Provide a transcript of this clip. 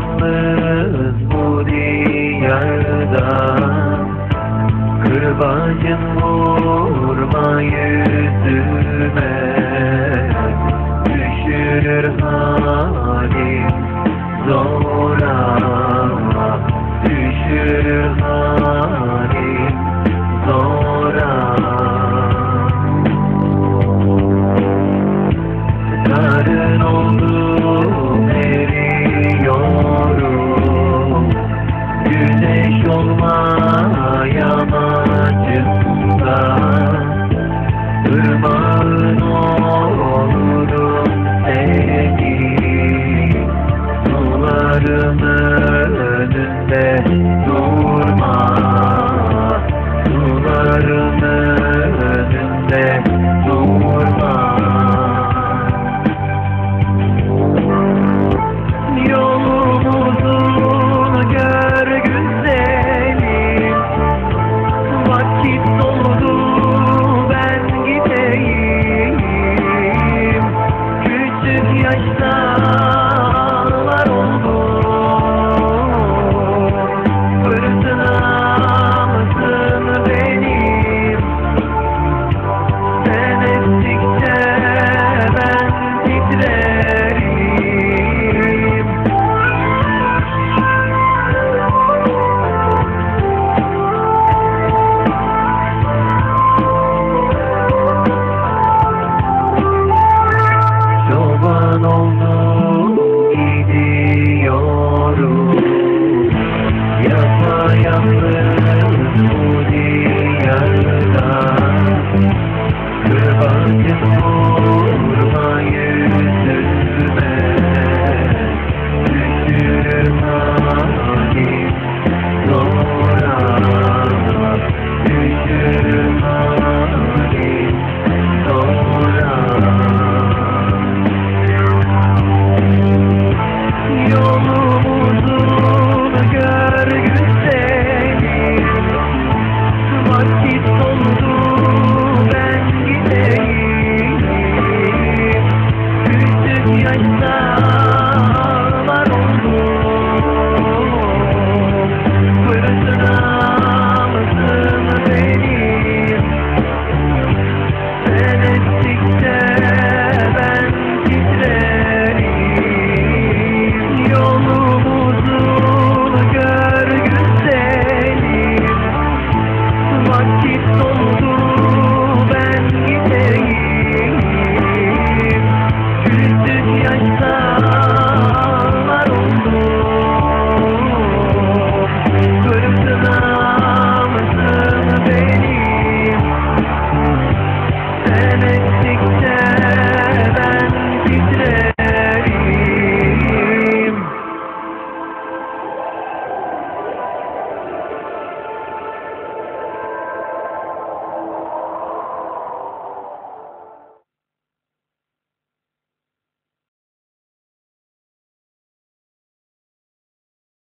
yalnız bu diyarda Kırbacın vurma yüzüme. Düşür halim zora Düşür halim. keep Living